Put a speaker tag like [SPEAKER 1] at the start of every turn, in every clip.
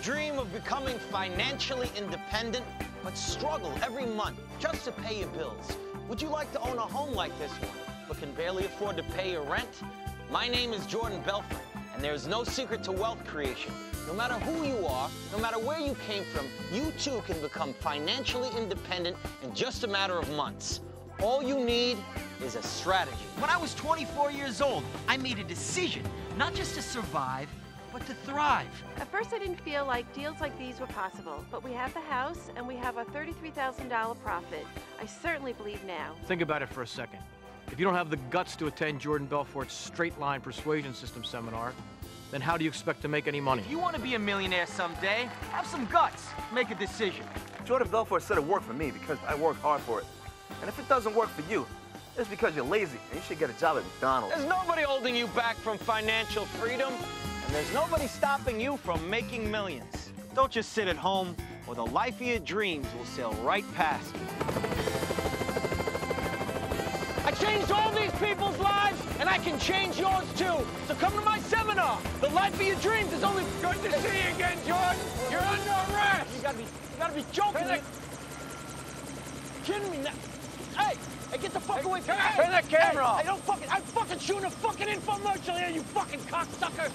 [SPEAKER 1] dream of becoming financially independent, but struggle every month just to pay your bills? Would you like to own a home like this one, but can barely afford to pay your rent? My name is Jordan Belfort, and there is no secret to wealth creation. No matter who you are, no matter where you came from, you too can become financially independent in just a matter of months. All you need is a strategy.
[SPEAKER 2] When I was 24 years old, I made a decision, not just to survive, but to thrive.
[SPEAKER 3] At first, I didn't feel like deals like these were possible, but we have the house and we have a $33,000 profit. I certainly believe now.
[SPEAKER 4] Think about it for a second. If you don't have the guts to attend Jordan Belfort's straight line persuasion system seminar, then how do you expect to make any money?
[SPEAKER 2] If you want to be a millionaire someday, have some guts. Make a decision.
[SPEAKER 5] Jordan Belfort said it worked for me because I worked hard for it. And if it doesn't work for you, it's because you're lazy and you should get a job at McDonald's.
[SPEAKER 1] There's nobody holding you back from financial freedom, and there's nobody stopping you from making millions. Don't just sit at home, or the life of your dreams will sail right past you. I changed all these people's lives, and I can change yours too. So come to my seminar. The life of your dreams is only good to see you again, Jordan. You're under arrest. You gotta be, you gotta be joking. Hey, kidding me now? Hey, hey, get away from me.
[SPEAKER 5] turn that camera off.
[SPEAKER 1] Hey, don't fucking, I'm fucking shooting a fucking infomercial here, you fucking cocksucker.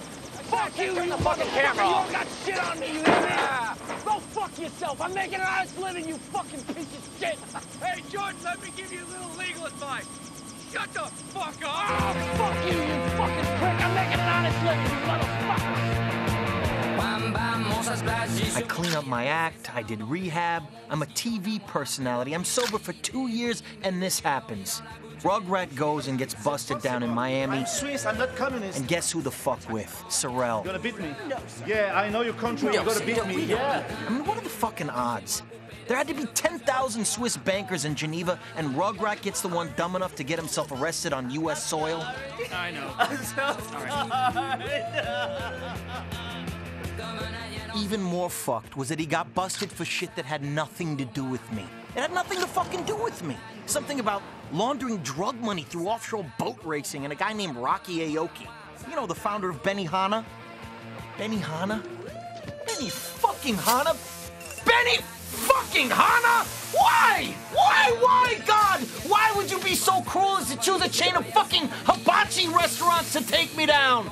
[SPEAKER 1] Fuck you,
[SPEAKER 5] turn
[SPEAKER 1] you
[SPEAKER 5] the fucking camera
[SPEAKER 1] You
[SPEAKER 5] off.
[SPEAKER 1] don't got shit on me, you hear me? Ah. Go fuck yourself. I'm making an honest living, you fucking piece of shit.
[SPEAKER 6] Hey, Jordan, let me give you a little legal advice. Shut the fuck up!
[SPEAKER 1] Oh, fuck you, you fucking prick. I'm making an honest living, you motherfucker.
[SPEAKER 7] I clean up my act, I did rehab, I'm a TV personality, I'm sober for two years, and this happens. Rugrat goes and gets busted down in Miami,
[SPEAKER 8] I'm Swiss, I'm not communist.
[SPEAKER 7] and guess who the fuck with? Saurel.
[SPEAKER 8] You're gonna beat me. Yeah, I know your country. You're gonna beat me. Yeah.
[SPEAKER 7] I mean, what are the fucking odds? There had to be 10,000 Swiss bankers in Geneva, and Rugrat gets the one dumb enough to get himself arrested on U.S. soil?
[SPEAKER 6] I know.
[SPEAKER 7] Even more fucked was that he got busted for shit that had nothing to do with me. It had nothing to fucking do with me. Something about laundering drug money through offshore boat racing and a guy named Rocky Aoki. You know, the founder of Benihana? Benihana? Benny fucking Hana? Benny fucking Hana? Why? Why? Why, God? Why would you be so cruel as to choose a chain of fucking hibachi restaurants to take me down?